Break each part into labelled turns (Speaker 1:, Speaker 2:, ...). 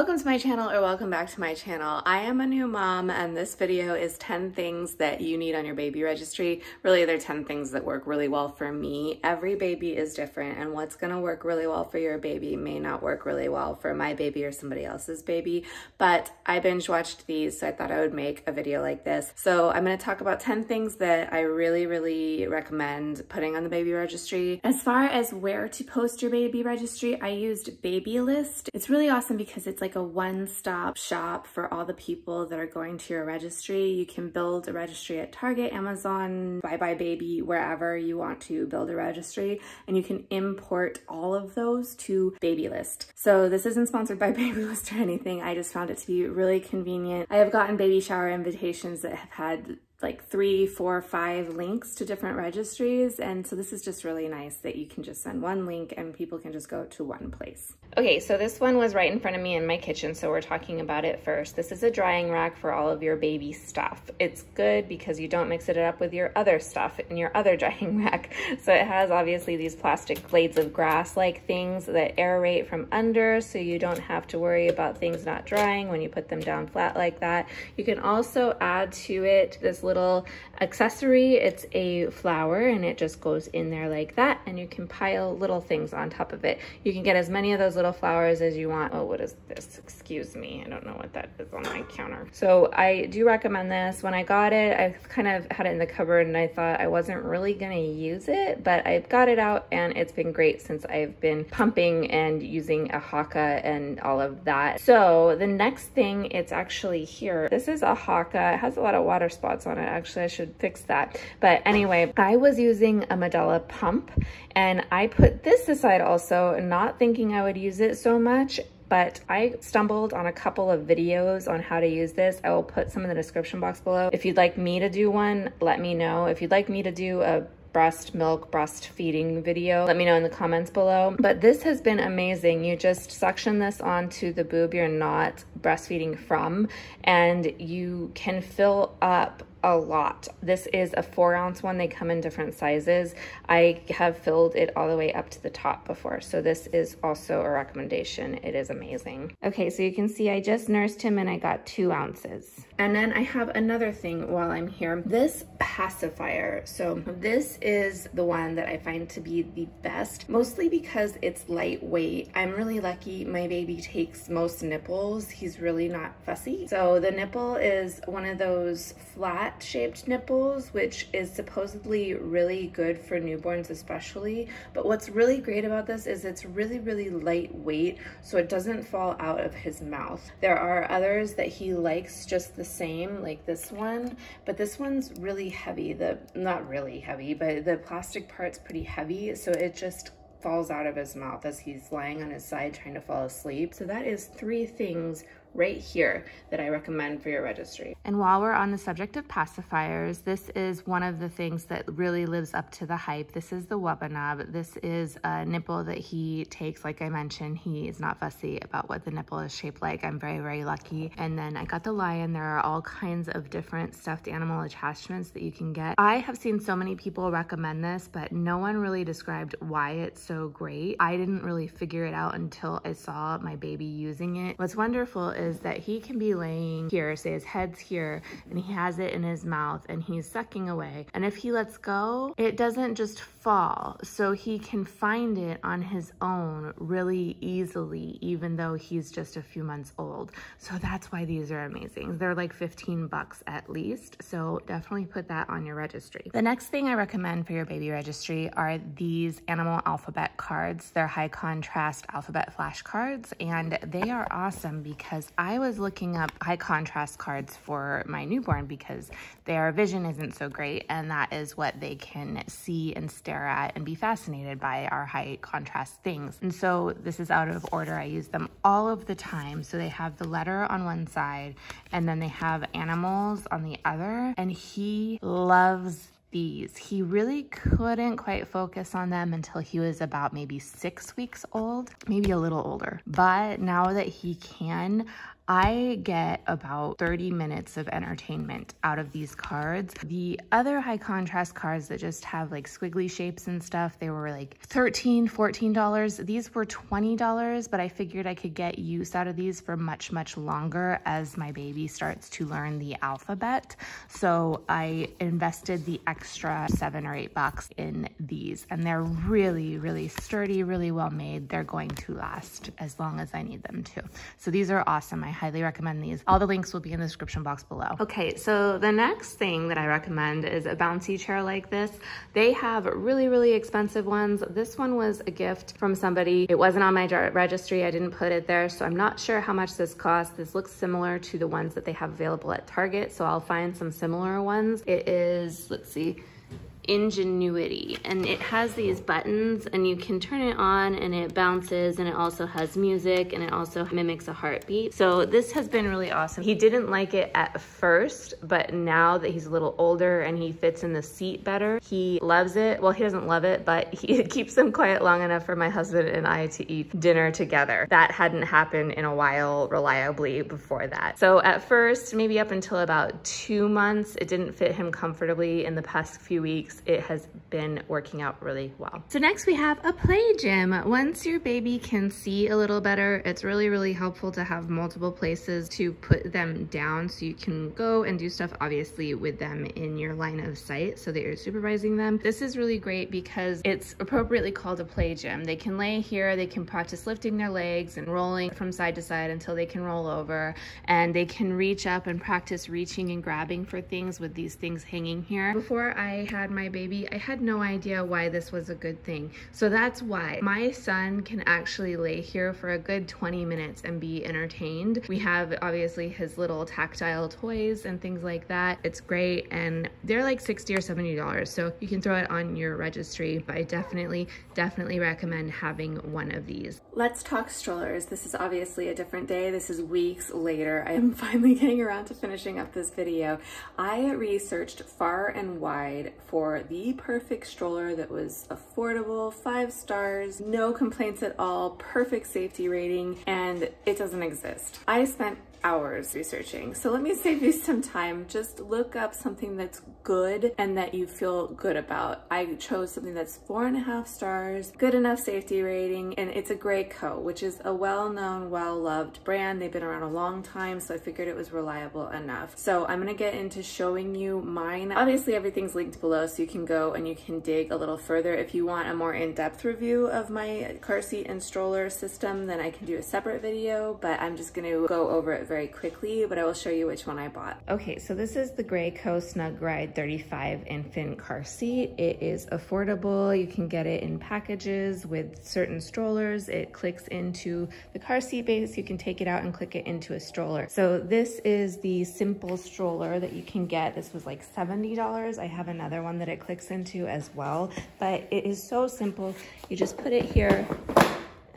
Speaker 1: Welcome to my channel or welcome back to my channel. I am a new mom and this video is 10 things that you need on your baby registry. Really, they're 10 things that work really well for me. Every baby is different and what's gonna work really well for your baby may not work really well for my baby or somebody else's baby, but I binge watched these so I thought I would make a video like this. So I'm gonna talk about 10 things that I really, really recommend putting on the baby registry. As far as where to post your baby registry, I used Babylist. It's really awesome because it's it's like a one-stop shop for all the people that are going to your registry. You can build a registry at Target, Amazon, buybuy BABY, wherever you want to build a registry, and you can import all of those to Babylist. So this isn't sponsored by Babylist or anything. I just found it to be really convenient. I have gotten baby shower invitations that have had like three, four, five links to different registries. And so this is just really nice that you can just send one link and people can just go to one place. Okay, so this one was right in front of me in my kitchen, so we're talking about it first. This is a drying rack for all of your baby stuff. It's good because you don't mix it up with your other stuff in your other drying rack. So it has obviously these plastic blades of grass-like things that aerate from under, so you don't have to worry about things not drying when you put them down flat like that. You can also add to it this little accessory. It's a flower and it just goes in there like that, and you can pile little things on top of it. You can get as many of those little flowers as you want. Oh, what is this? Excuse me. I don't know what that is on my counter. So I do recommend this. When I got it, I kind of had it in the cupboard and I thought I wasn't really going to use it, but I got it out and it's been great since I've been pumping and using a Haakaa and all of that. So the next thing, it's actually here. This is a Haakaa. It has a lot of water spots on it. Actually, I should fix that. But anyway, I was using a Medela pump and I put this aside also, not thinking I would use use it so much but I stumbled on a couple of videos on how to use this. I will put some in the description box below. If you'd like me to do one, let me know. If you'd like me to do a breast milk breastfeeding video let me know in the comments below but this has been amazing you just suction this onto the boob you're not breastfeeding from and you can fill up a lot. This is a four ounce one. They come in different sizes. I have filled it all the way up to the top before. So this is also a recommendation. It is amazing. Okay, so you can see I just nursed him and I got two ounces. And then I have another thing while I'm here. This pacifier. So this is the one that I find to be the best, mostly because it's lightweight. I'm really lucky my baby takes most nipples. He's really not fussy. So the nipple is one of those flat shaped nipples, which is supposedly really good for newborns especially. But what's really great about this is it's really, really lightweight, so it doesn't fall out of his mouth. There are others that he likes just the same, like this one, but this one's really heavy. The Not really heavy, but the plastic part's pretty heavy, so it just falls out of his mouth as he's lying on his side trying to fall asleep. So that is three things right here that I recommend for your registry. And while we're on the subject of pacifiers, this is one of the things that really lives up to the hype. This is the Wubbanub. This is a nipple that he takes. Like I mentioned, he is not fussy about what the nipple is shaped like. I'm very, very lucky. And then I got the lion. There are all kinds of different stuffed animal attachments that you can get. I have seen so many people recommend this, but no one really described why it's so great. I didn't really figure it out until I saw my baby using it. What's wonderful is that he can be laying here, say his head's here, and he has it in his mouth and he's sucking away. And if he lets go, it doesn't just fall. So he can find it on his own really easily, even though he's just a few months old. So that's why these are amazing. They're like 15 bucks at least. So definitely put that on your registry. The next thing I recommend for your baby registry are these animal alphabet cards. They're high contrast alphabet flashcards and they are awesome because I was looking up high contrast cards for my newborn because their vision isn't so great and that is what they can see and stare at and be fascinated by our high contrast things. And so this is out of order. I use them all of the time. So they have the letter on one side and then they have animals on the other and he loves these. He really couldn't quite focus on them until he was about maybe six weeks old, maybe a little older. But now that he can, I get about 30 minutes of entertainment out of these cards. The other high contrast cards that just have like squiggly shapes and stuff, they were like $13, 14 dollars. These were 20 dollars, but I figured I could get use out of these for much, much longer as my baby starts to learn the alphabet. So I invested the extra seven or eight bucks in these and they're really, really sturdy, really well made. They're going to last as long as I need them to. So these are awesome. I highly recommend these. All the links will be in the description box below. Okay, so the next thing that I recommend is a bouncy chair like this. They have really, really expensive ones. This one was a gift from somebody. It wasn't on my registry. I didn't put it there. So I'm not sure how much this costs. This looks similar to the ones that they have available at Target. So I'll find some similar ones. It is, let's see, Ingenuity and it has these buttons and you can turn it on and it bounces and it also has music and it also mimics a heartbeat. So this has been really awesome. He didn't like it at first, but now that he's a little older and he fits in the seat better, he loves it. Well, he doesn't love it, but he, it keeps him quiet long enough for my husband and I to eat dinner together. That hadn't happened in a while reliably before that. So at first, maybe up until about two months, it didn't fit him comfortably in the past few weeks weeks, it has been working out really well. So next we have a play gym. Once your baby can see a little better, it's really, really helpful to have multiple places to put them down so you can go and do stuff obviously with them in your line of sight so that you're supervising them. This is really great because it's appropriately called a play gym. They can lay here, they can practice lifting their legs and rolling from side to side until they can roll over and they can reach up and practice reaching and grabbing for things with these things hanging here. Before I had my baby, I had no idea why this was a good thing. So that's why my son can actually lay here for a good 20 minutes and be entertained. We have obviously his little tactile toys and things like that. It's great and they're like 60 or 70 dollars so you can throw it on your registry but I definitely definitely recommend having one of these. Let's talk strollers. This is obviously a different day. This is weeks later. I am finally getting around to finishing up this video. I researched far and wide for the perfect stroller that was affordable, five stars, no complaints at all, perfect safety rating, and it doesn't exist. I spent hours researching. So let me save you some time. Just look up something that's good and that you feel good about. I chose something that's four and a half stars, good enough safety rating, and it's a Graco, which is a well-known, well-loved brand. They've been around a long time, so I figured it was reliable enough. So I'm gonna get into showing you mine. Obviously everything's linked below, so you can go and you can dig a little further. If you want a more in-depth review of my car seat and stroller system, then I can do a separate video, but I'm just gonna go over it very quickly, but I will show you which one I bought. Okay, so this is the Graco Snug Ride 35 infant car seat. It is affordable. You can get it in packages with certain strollers. It clicks into the car seat base. You can take it out and click it into a stroller. So this is the simple stroller that you can get. This was like $70. I have another one that it clicks into as well, but it is so simple. You just put it here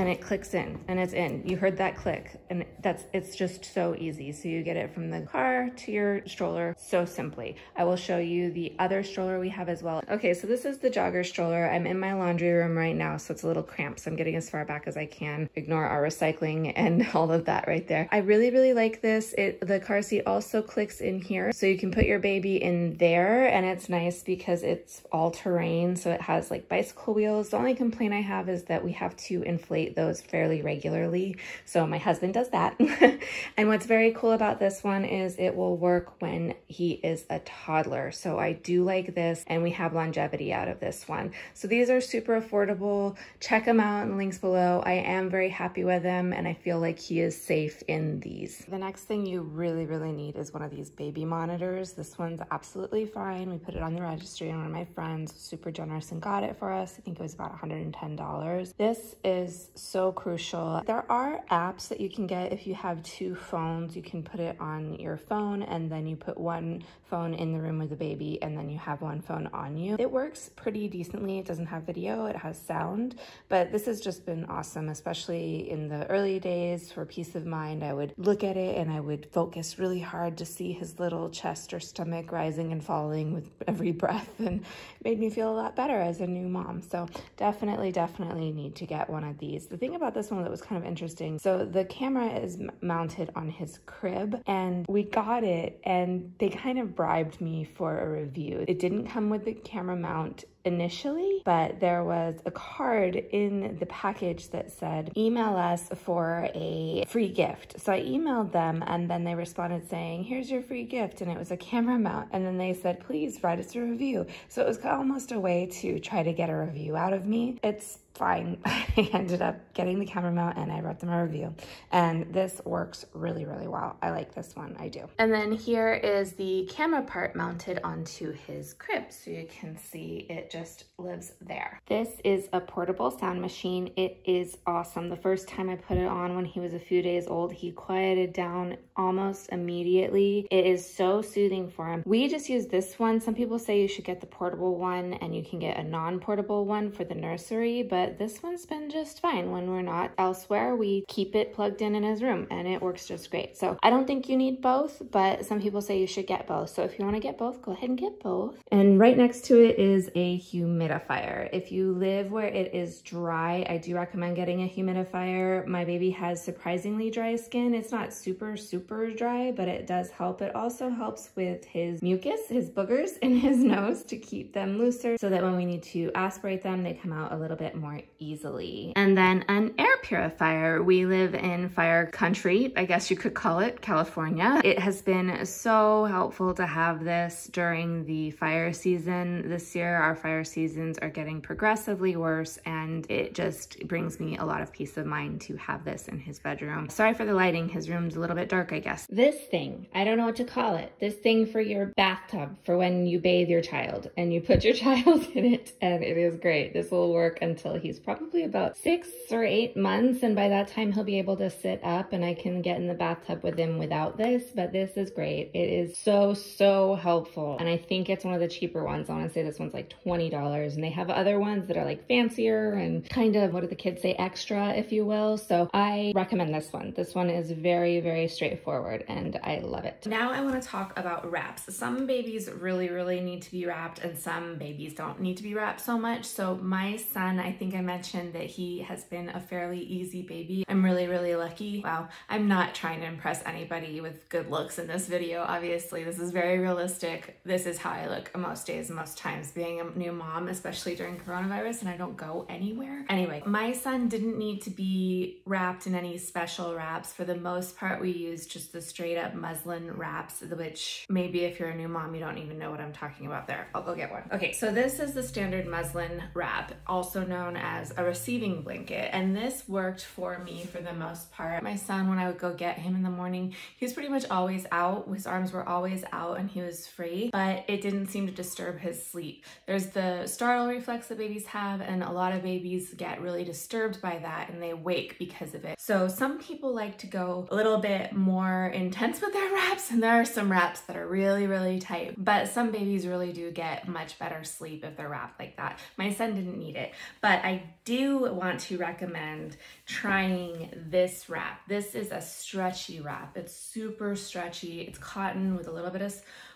Speaker 1: and it clicks in and it's in. You heard that click and that's it's just so easy. So you get it from the car to your stroller so simply. I will show you the other stroller we have as well. Okay, so this is the jogger stroller. I'm in my laundry room right now, so it's a little cramped. So I'm getting as far back as I can. Ignore our recycling and all of that right there. I really, really like this. It The car seat also clicks in here. So you can put your baby in there and it's nice because it's all terrain. So it has like bicycle wheels. The only complaint I have is that we have to inflate those fairly regularly. So my husband does that. and what's very cool about this one is it will work when he is a toddler. So I do like this and we have longevity out of this one. So these are super affordable. Check them out in the links below. I am very happy with them and I feel like he is safe in these. The next thing you really, really need is one of these baby monitors. This one's absolutely fine. We put it on the registry and one of my friends super generous and got it for us. I think it was about $110. This is so crucial. There are apps that you can get if you have two phones. You can put it on your phone and then you put one phone in the room with the baby and then you have one phone on you. It works pretty decently. It doesn't have video, it has sound, but this has just been awesome, especially in the early days for peace of mind. I would look at it and I would focus really hard to see his little chest or stomach rising and falling with every breath and made me feel a lot better as a new mom. So definitely, definitely need to get one of these. The thing about this one that was kind of interesting, so the camera is mounted on his crib and we got it and they kind of bribed me for a review. It didn't come with the camera mount initially, but there was a card in the package that said, email us for a free gift. So I emailed them and then they responded saying, here's your free gift. And it was a camera mount. And then they said, please write us a review. So it was almost a way to try to get a review out of me. It's fine. I ended up getting the camera mount and I wrote them a review. And this works really, really well. I like this one, I do. And then here is the camera part mounted onto his crib. So you can see it just lives there. This is a portable sound machine. It is awesome. The first time I put it on when he was a few days old, he quieted down almost immediately. It is so soothing for him. We just use this one. Some people say you should get the portable one and you can get a non-portable one for the nursery, but this one's been just fine. When we're not elsewhere, we keep it plugged in in his room and it works just great. So I don't think you need both, but some people say you should get both. So if you want to get both, go ahead and get both. And right next to it is a humidifier. If you live where it is dry, I do recommend getting a humidifier. My baby has surprisingly dry skin. It's not super, super dry, but it does help. It also helps with his mucus, his boogers in his nose to keep them looser so that when we need to aspirate them, they come out a little bit more easily. And then an air purifier. We live in fire country, I guess you could call it, California. It has been so helpful to have this during the fire season. This year, our fire seasons are getting progressively worse and it just brings me a lot of peace of mind to have this in his bedroom. Sorry for the lighting, his room's a little bit dark, I guess. This thing, I don't know what to call it. This thing for your bathtub for when you bathe your child and you put your child in it and it is great. This will work until he's probably about six or eight months. And by that time, he'll be able to sit up and I can get in the bathtub with him without this. But this is great. It is so, so helpful. And I think it's one of the cheaper ones. I want to say this one's like $20. And they have other ones that are like fancier and kind of, what do the kids say, extra, if you will. So I recommend this one. This one is very, very straightforward and I love it. Now I want to talk about wraps. Some babies really, really need to be wrapped and some babies don't need to be wrapped so much. So my son, I think I mentioned that he has been a fairly easy baby. I'm really, really lucky. Wow, I'm not trying to impress anybody with good looks in this video. Obviously, this is very realistic. This is how I look most days, most times, being a new mom, especially during coronavirus, and I don't go anywhere. Anyway, my son didn't need to be wrapped in any special wraps. For the most part, we use just the straight up muslin wraps, which maybe if you're a new mom, you don't even know what I'm talking about there. I'll go get one. Okay, so this is the standard muslin wrap, also known as a receiving blanket. And this worked for me for the most part. My son, when I would go get him in the morning, he was pretty much always out. His arms were always out and he was free, but it didn't seem to disturb his sleep. There's the startle reflex that babies have, and a lot of babies get really disturbed by that and they wake because of it. So some people like to go a little bit more intense with their wraps, and there are some wraps that are really, really tight, but some babies really do get much better sleep if they're wrapped like that. My son didn't need it, but I do want to recommend trying this wrap. This is a stretchy wrap. It's super stretchy. It's cotton with a little bit of,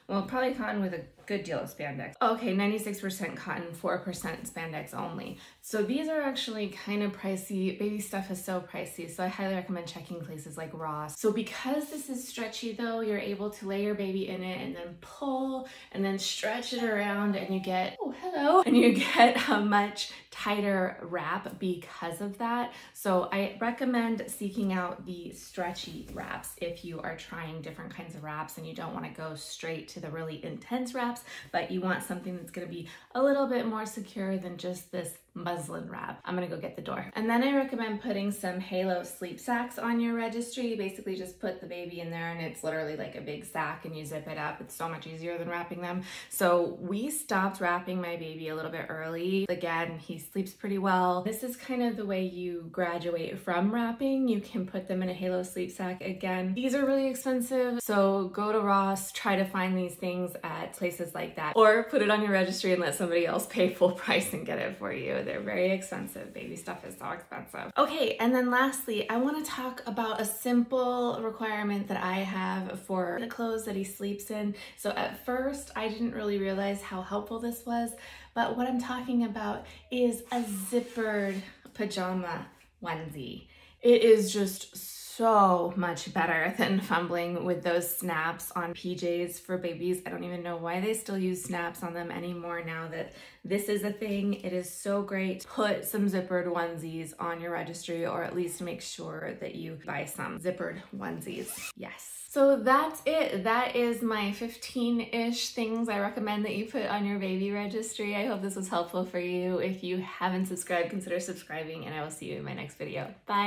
Speaker 1: well, probably cotton with a good deal of spandex. Okay, 96% cotton, 4% spandex only. So these are actually kind of pricey. Baby stuff is so pricey, so I highly recommend checking places like Ross. So because this is stretchy though, you're able to lay your baby in it and then pull and then stretch it around and you get, oh, hello, and you get a much tighter wrap because of that. So I recommend seeking out the stretchy wraps if you are trying different kinds of wraps and you don't want to go straight to the really intense wraps, but you want something that's gonna be a little bit more secure than just this muslin wrap. I'm gonna go get the door. And then I recommend putting some Halo sleep sacks on your registry. You basically just put the baby in there and it's literally like a big sack and you zip it up. It's so much easier than wrapping them. So we stopped wrapping my baby a little bit early. Again, he sleeps pretty well. This is kind of the way you graduate from wrapping. You can put them in a Halo sleep sack again. These are really expensive. So go to Ross, try to find these things at places like that or put it on your registry and let somebody else pay full price and get it for you. They're very expensive. Baby stuff is so expensive. Okay, and then lastly, I wanna talk about a simple requirement that I have for the clothes that he sleeps in. So at first, I didn't really realize how helpful this was, but what I'm talking about is a zippered pajama onesie. It is just so much better than fumbling with those snaps on PJs for babies. I don't even know why they still use snaps on them anymore now that this is a thing. It is so great. Put some zippered onesies on your registry or at least make sure that you buy some zippered onesies. Yes. So that's it. That is my 15-ish things I recommend that you put on your baby registry. I hope this was helpful for you. If you haven't subscribed, consider subscribing and I will see you in my next video. Bye.